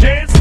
chance